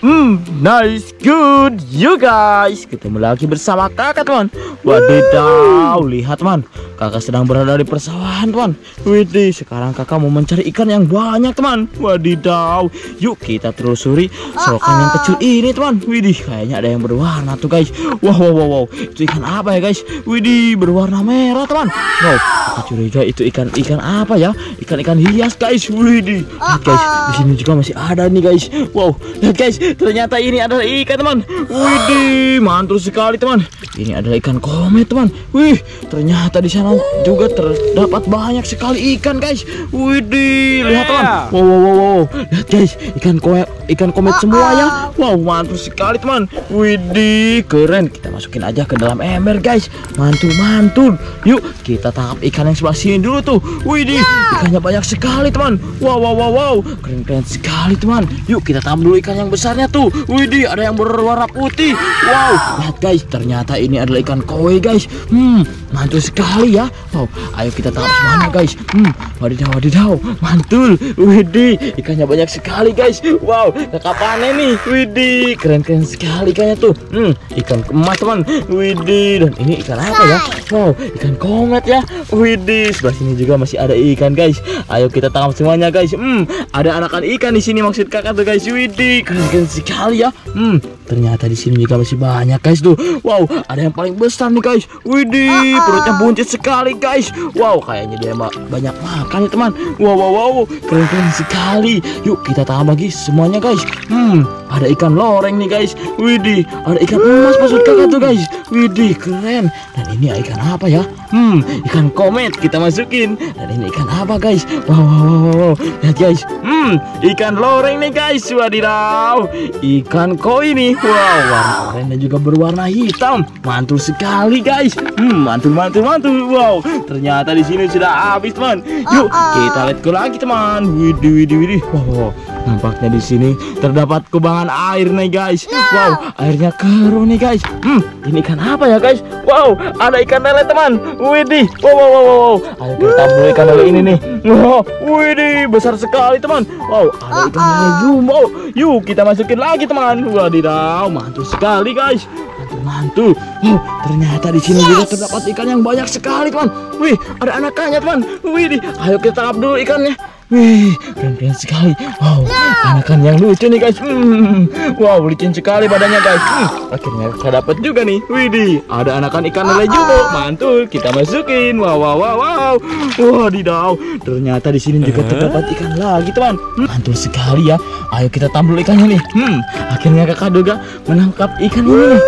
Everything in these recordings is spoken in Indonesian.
Hmm, nice, good, you guys. Ketemu lagi bersama kakak teman. Wadidaw, lihat teman. Kakak sedang berada di persawahan teman. Widih, sekarang kakak mau mencari ikan yang banyak teman. Wadidaw, yuk kita telusuri selokan yang kecil ini teman. Widih, kayaknya ada yang berwarna tuh guys. Wow, wow, wow, wow. Itu ikan apa ya guys? Widih, berwarna merah teman. Wow, kakak curiga itu ikan-ikan apa ya? Ikan-ikan hias guys. Widih, lihat guys. Di sini juga masih ada nih guys. Wow, lihat guys. Ternyata ini adalah ikan teman. Widih, mantul sekali teman. Ini adalah ikan komet teman. Wih, ternyata di sana juga terdapat banyak sekali ikan guys. Widih, lihat teman. Wow, wow, wow, wow. Lihat guys, ikan komet, ikan komet semua ya. Wow, mantul sekali teman. Widih, keren. Kita masukin aja ke dalam ember guys. Mantul, mantul. Yuk, kita tangkap ikan yang sebelah sini dulu tuh. Widih, ikannya banyak sekali teman. Wow, wow, wow, wow. Keren, keren sekali teman. Yuk, kita tangkap dulu ikan yang besarnya tuh. Widih, ada yang berwarna putih. Wow, lihat guys, ternyata ini adalah ikan koi guys. Hmm, mantul sekali ya. Wow, ayo kita tangkap semuanya guys. Hmm, wadidaw, wadidaw, mantul. Widih, ikannya banyak sekali guys. Wow, panen nih. Widih, keren keren sekali ikannya tuh. Hmm, ikan kemas teman. Widih, dan ini ikan apa ya? Wow, ikan komet ya. Widih, sebelah sini juga masih ada ikan guys. Ayo kita tangkap semuanya guys. Hmm, ada anakan ikan di sini maksud kakak tuh guys. Widih, keren keren sekali ya. Hmm, ternyata di sini juga masih banyak guys tuh. Wow, ada yang paling besar nih guys. Widih, perutnya buncit sekali guys. Wow, kayaknya dia ma banyak makan ya teman. Wow, wow, wow, keren keren sekali. Yuk kita tangkap lagi semuanya guys. Hmm, ada ikan loreng nih guys. Widih, ada ikan emas maksud kakak tuh guys. Widih, keren. Dan ini ikan apa ya? Hmm, ikan komet kita masukin. Dan ini ikan apa guys? Wow, wow, wow, wow. Lihat guys. Hmm, ikan loreng nih guys. Wadidaw, ikan koi nih. Wow, warna oranye dan juga berwarna hitam. Mantul sekali guys. Hmm, mantul, mantul, mantul. Wow, ternyata di sini sudah habis teman. Yuk, kita let go lagi teman. Widih, widih, widih. Wow, wow. Nampaknya di sini terdapat kubangan air nih guys. Wow, airnya keruh nih guys. Hmm, ini ikan apa ya guys? Wow, ada ikan lele teman. Widih, wow, wow, wow, wow. Ayo kita tampil ikan lele ini nih. Wow, widih, besar sekali teman. Wow, ada ikan lele jumbo. Yuk kita masukin lagi teman. Wadidaw, mantul sekali guys. Mantul, mantul. Wow, ternyata di sini juga terdapat ikan yang banyak sekali teman. Wih, ada anakannya teman. Widih, ayo kita tangkap dulu ikannya. Wih, keren-keren sekali. Wow, anakan yang lucu nih guys. Hmm, wow, licin sekali badannya guys. Hmm, akhirnya saya dapat juga nih. Widih, ada anakan ikan lele jumbo. Mantul, kita masukin. Wow, wow, wow, wow. Wadidaw, ternyata di sini juga terdapat ikan lagi teman. Mantul sekali ya. Ayo kita tampil ikannya nih. Hmm, akhirnya kakak juga menangkap ikan ini nih.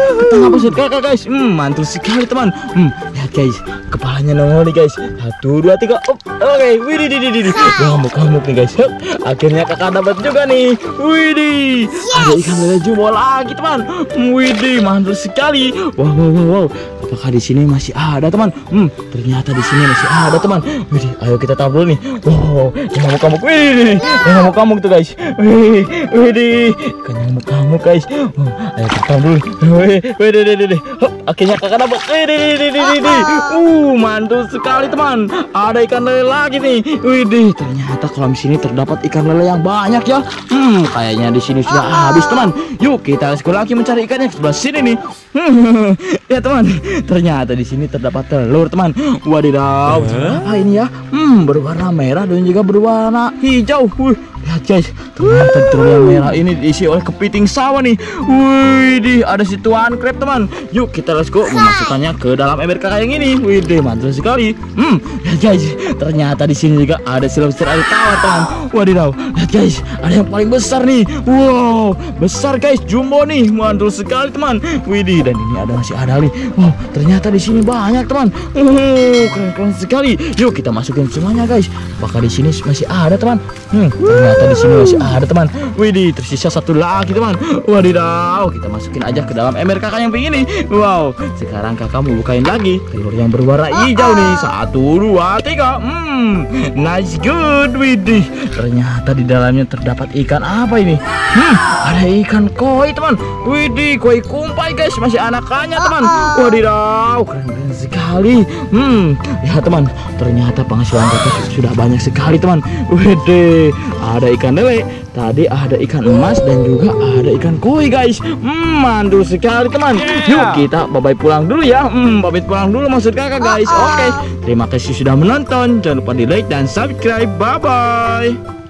Maksud kakak guys. Hmm, mantul sekali teman. Hmm, lihat guys, kepalanya nongol nih guys. Satu, dua, tiga. Up. Oke, widih, widih, widih. Ngamuk-ngamuk nih guys. Akhirnya kakak dapat juga nih. Widih, ada ikan lele jumbo lagi teman. Widih, mantul sekali. Wow, wow, wow, wow. Apakah di sini masih ada teman? Hmm, ternyata di sini masih ada teman. Widih, ayo kita tampil nih. Wow, yang ngamuk-ngamuk. Widih, yang ngamuk-ngamuk tuh guys. Widih, widih, ikan ngamuk-ngamuk guys. Oh, ayo kita tampil. Widih, widih, widih, widih. Hup, Akhirnya kakak dapat. Widih, widih, widih, widih. Uh, mantul sekali teman. Ada ikan lele lagi nih. Widih, ternyata kolam sini terdapat ikan lele yang banyak ya. Hmm, kayaknya di sini sudah habis teman. Yuk kita go lagi mencari ikan yang sebelah sini nih. Hmm, ya teman, ternyata di sini terdapat telur teman. Wadidaw, apa ini ya? Hmm, berwarna merah dan juga berwarna hijau. Wih, lihat guys, ternyata yang merah ini diisi oleh kepiting sawah nih. Wih, ada si tuan crab teman. Yuk kita let's go memasukkannya ke dalam ember kakak yang ini. Wih, mantul sekali. Hmm, lihat guys, ternyata di sini juga ada lobster air tawar teman. Wadidaw, lihat guys, ada yang paling besar nih. Wow, besar guys, jumbo nih, mantul sekali teman. Widih, dan ini ada masih ada nih. Wow, ternyata di sini banyak teman. Wow, keren keren sekali. Yuk kita masukin semuanya guys. Apakah di sini masih ada teman? Hmm, ternyata di sini masih ada teman. Widih, tersisa satu lagi teman. Wadidaw, kita masukin aja ke dalam ember kakak yang begini. Wow, sekarang kakak mau bukain lagi telur yang berwarna hijau nih. Satu, dua, tiga. Hmm, nice good. Widih, ternyata di dalamnya terdapat ikan apa ini? Hmm, ada ikan koi teman. Widih, koi kumpai guys, masih anakannya teman. Wadidaw, keren keren sekali. Hmm, ya teman, ternyata penghasilan kakak sudah banyak sekali teman. Widih, ada ikan lele, tadi ada ikan emas dan juga ada ikan koi guys. Hmm, mandul sekali teman. Yuk kita babai pulang dulu ya. Hmm, babai pulang dulu maksud kakak guys. Oke, terima kasih sudah menonton. Jangan lupa di like dan subscribe. Bye bye.